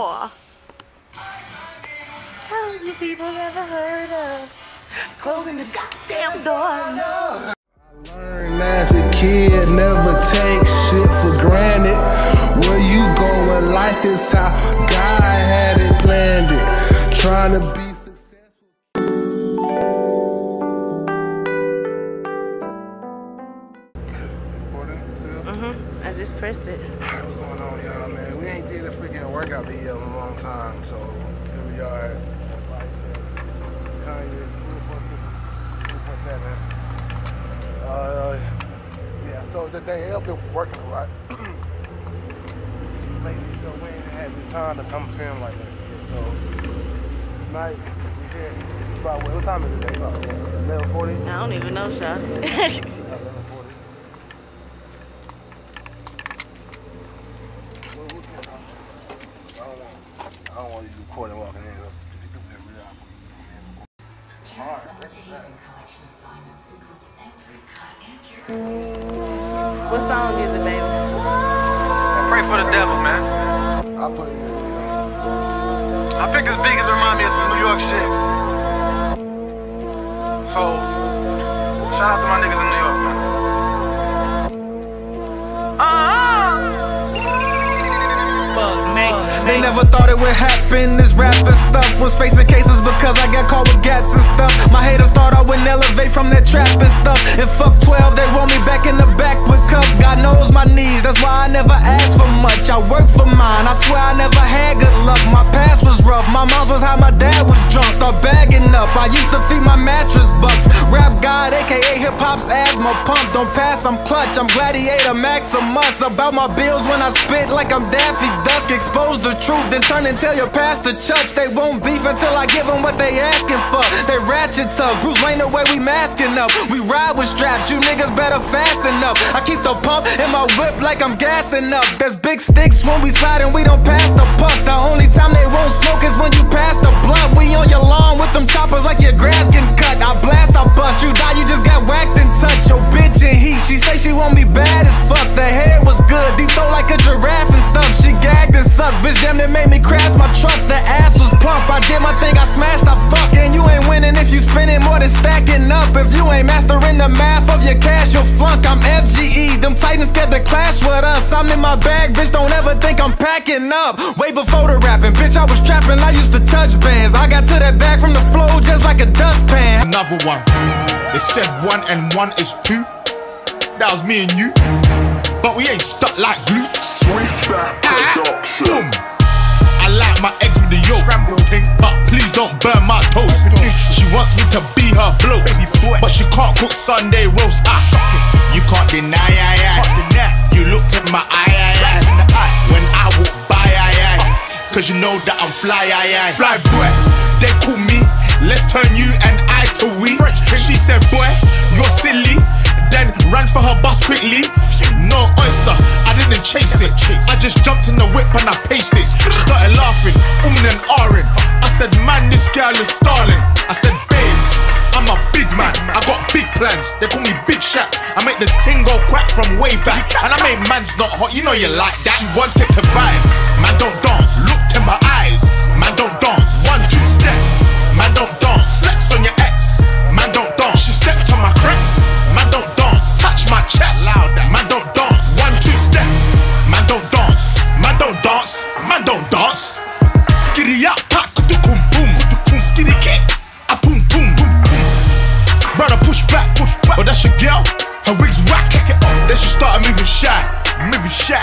door. How you people ever heard of closing the goddamn door? Learn as a kid, never take shit for granted. Where you going, life is how God had it planned it. Trying to be Mm-hmm. I just pressed it. Alright, what's going on, y'all, man? We ain't did a freaking workout video in a long time, so here we are. Uh, Kanye's 2.7. Yeah, so the day I've been working a lot lately, so we ain't had the time to come film like that. So tonight we're here. It's about what, what time is it? About 11:40. I don't even know, Shaw. what song is it, baby? Pray for the devil, man. I'll put it in. I picked this beat 'cause it remind me of some New York shit. So, shout out to my niggas in New York, man. They never thought it would happen. This rapping stuff was facing cases because I got caught with gats and stuff. My haters thought I wouldn't elevate from that trapping stuff. And fuck 12, they want me back in the back with cuffs. God knows my knees, that's why I never asked for much. I work for mine, I swear I never had good luck. My past was rough, my mom's was how my dad was drunk. Start bagging up, I used to feed my mattress bucks. Rap God, aka hip hop's asthma pump. Don't pass, I'm clutch, I'm gladiator Maximus. About my bills when I spit like I'm Daffy Duck. Exposed the truth, then turn and tell your pastor church. They won't beef until I give them what they asking for. They ratchet up, Bruce Wayne the way we masking up. We ride with straps, you niggas better fasten up. I keep the pump in my whip like I'm gassing up. There's big sticks when we slide and we don't pass the puck. The only time the math of your cash, you'll flunk. I'm FGE, them titans scared to clash with us. I'm in my bag, bitch, don't ever think I'm packing up. Way before the rapping, bitch, I was trapping, I used to touch bands. I got to that bag from the flow just like a dustpan. Another one. They said one and one is two. That was me and you. But we ain't stuck like glue. Ah, boom. I like my eggs with the yolk. thing, But please don't burn my toast. She wants me to be her bloke. But she can't cook Sunday roast. Ah, you can't deny, I, I. You looked at my eye, I, I. When I walk by, I, I. Cause you know that I'm fly, I, I. Fly boy, they call me. Let's turn you and I to we. She said, boy, you're silly. Then ran for her bus quickly. No oyster, Didn't chase it. I just jumped in the whip and I paced it. She started laughing, umming and ahhing. I said, man, this girl is stalling. I said, babes, I'm a big man. I got big plans. They call me Big Shaq. I make the ting go quack from way back. And I make man's not hot. You know you like that. She wanted to vibes. Man, don't dance.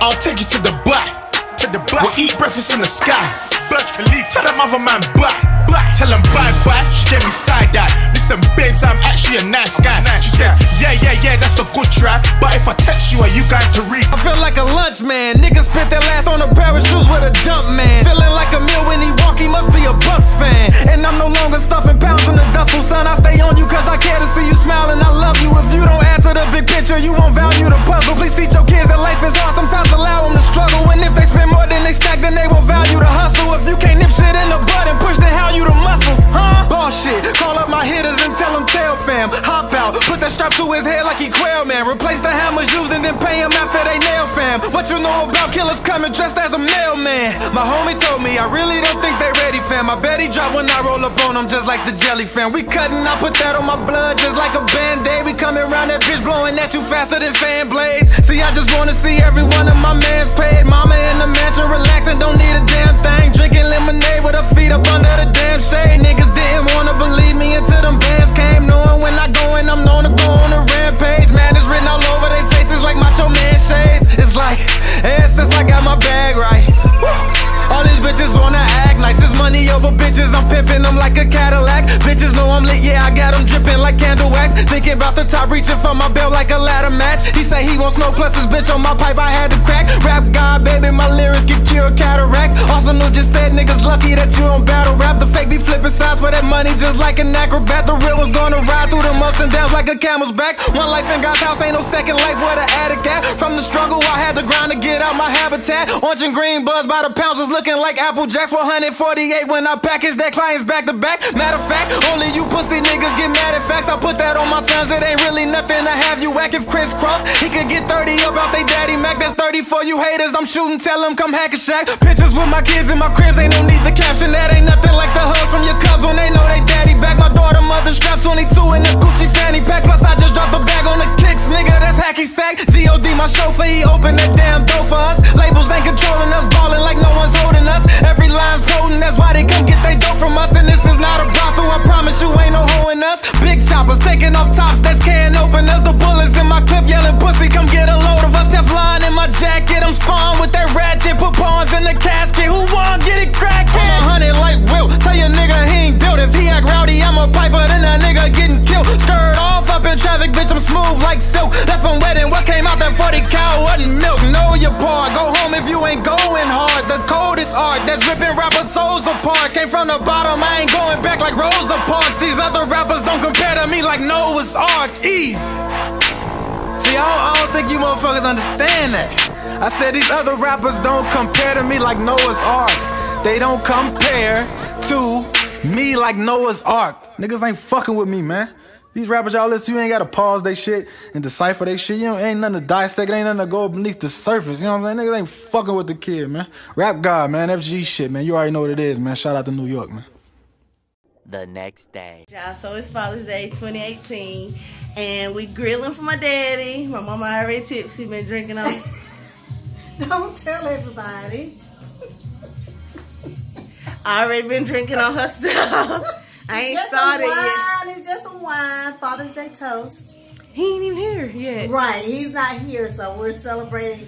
I'll take you to the back, to the back. We'll eat breakfast in the sky. Burj Khalifa. Tell them other man bye, bye. Tell him bye bye. She gave me side eye. Listen, babes, I'm actually a nice guy. She said, yeah, yeah, yeah, that's a good try. But if I text you, are you going to read? I feel like a lunch man. Niggas spent their last on a pair of shoes with a jump man. To his head like he quail man. Replace the hammers used and then pay him after they nail fam. What you know about killers coming dressed as a mailman? My homie told me I really don't think they ready fam. I bet he drop when I roll up on them just like the jelly fam. We cutting, I put that on my blood just like a band-aid. We coming around that bitch blowing at you faster than fan blades. See, I just wanna see every one of my mans paid. Mama in the mansion relaxing, don't need a damn top, reaching for my belt like a ladder match. He say he wants no plus his bitch on my pipe. I had to crack. Rap God, baby, my lyrics can cure cataracts. Also, no, just said niggas lucky that you on battle rap. The fake be flipping sides for that money just like an acrobat. The real one's gonna ride through them ups and downs like a camel's back. One life in God's house, ain't no second life where the attic at. From the struggle, I had to grind to get out my habitat. Orange and green buzz by the pounds was looking like Apple Jacks 148 when I package that clients back to back. Matter of fact, only you pussy niggas get mad at facts. I put that on my sons, it ain't really nothing to have you if crisscross. He could get 30 up they daddy Mac, that's 30 for you haters. I'm shooting, tell them come hack a shack. Pictures with my kids in my cribs, ain't no need to caption that. Ain't nothing like the hugs from your cubs when they know they daddy back. My daughter, mother strapped 22 in a Gucci fanny pack. Plus, I hacky sack. God, my chauffeur, he opened that damn door for us. Labels ain't controlling us, balling like no one's holding us. Every line's potent, that's why they come get they dope from us. And this is not a brothel, I promise you ain't no hoeing us. Big choppers taking off tops, that's can't open us. The bullets in my clip yelling pussy, come get a load of us. Teflon in my jacket, I'm spawned with that ratchet. Put pawns in the casket, smooth like silk. That from wedding, what came out that 40 cow wasn't milk. Know your part, go home if you ain't going hard. The coldest art that's ripping rapper souls apart. Came from the bottom, I ain't going back like Rosa Parks. These other rappers don't compare to me like Noah's Ark. Ease. See, I don't, I don't think you motherfuckers understand that. I said these other rappers don't compare to me like Noah's Ark. They don't compare to me like Noah's Ark. Niggas ain't fucking with me, man. These rappers y'all listen to, you ain't gotta pause they shit and decipher they shit. You know, ain't nothing to dissect, ain't nothing to go beneath the surface. You know what I'm saying? Niggas ain't fucking with the kid, man. Rap God, man. FG shit, man. You already know what it is, man. Shout out to New York, man. The next day. Y'all, so it's Father's Day 2018, and we grilling for my daddy. My mama already tipsy, been drinking on. Don't tell everybody. I already been drinking on her stuff. I ain't Just started some yet. wine. It's just some wine. Father's Day toast. He ain't even here yet. Right. He's not here, so we're celebrating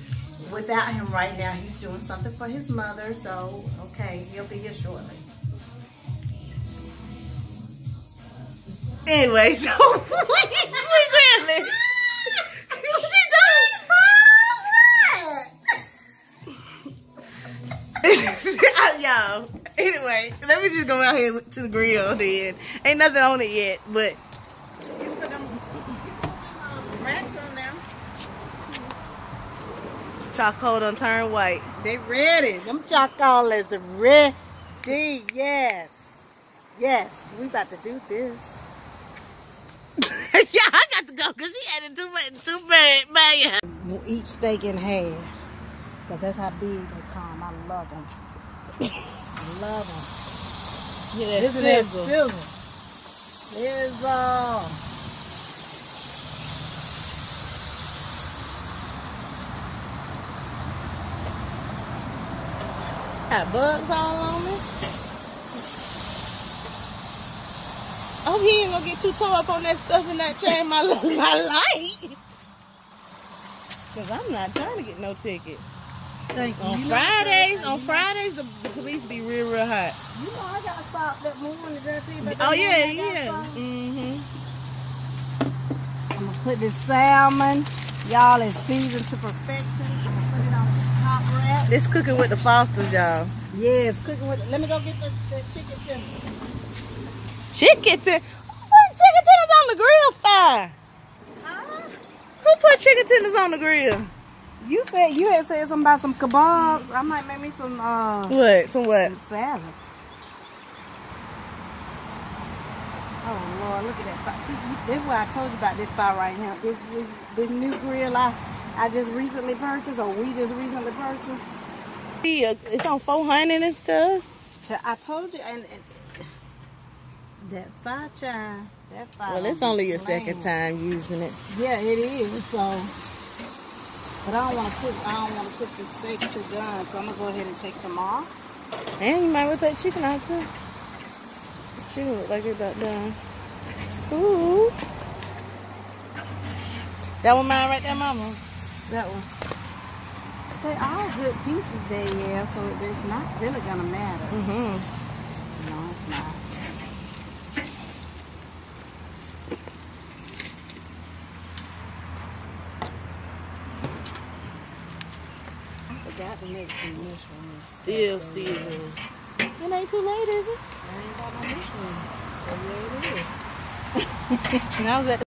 without him right now. He's doing something for his mother, so okay, he'll be here shortly. Anyway, so we, we grilling. she done. Y'all. Anyway, let me just go out here to the grill then. Ain't nothing on it yet, but Put them Racks on there. charcoal done turn white. They ready. Them charcoal is ready. Yes. Yes. We about to do this. yeah, I got to go because she added too much, too bad, man. We'll each steak in half. Because that's how big they come. I love them. I love them. Yeah, This is that sizzle. Sizzle. Got bugs all on me. Hope he ain't gonna get too tore up on that stuff and not change my my light. Cause I'm not trying to get no ticket. Thank you. On You know Fridays, on Fridays, the, the police be real, real hot. You know I got stopped that morning. Did I tell you Oh yeah, yeah. Mm-hmm. I'm gonna put this salmon. Y'all is seasoned to perfection. I'm gonna put it on the top rack. This cooking with the Fosters, y'all. Yes, cooking with. Let me go get the, the chicken tender. Chicken tenders. Chicken tenders on the grill for? Who put chicken tenders on the grill? You said you had said something about some kebabs. I might make me some uh What? Some what? some salad. Oh Lord, look at that fire. See, this is why I told you about this fire right now. This, this, this new grill I, I just recently purchased, or we just recently purchased. Yeah, it's on 400 and stuff. I told you, and, and that fire child, that fire. Well, it's only your second time using it. Yeah, it is. So, but I don't want to cook. I don't want to cook the steak too done. So I'm gonna go ahead and take them off. And you might well take chicken out too. Chicken look like it's about done. Ooh. That one mine right there, mama. That one. They all good pieces there, yeah. So it's not really gonna matter. Mm-hmm. No, it's not. I forgot to make some mushrooms. Still seasoning. It ain't too late, is it? I ain't got no mushrooms. So yeah, it is. Now that too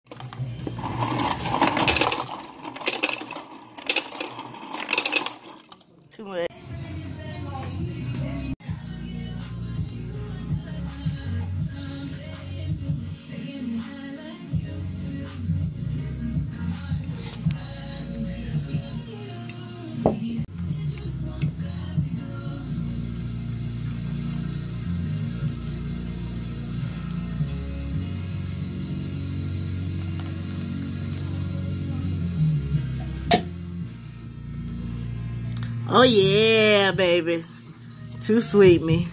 Oh yeah, baby. Too sweet me.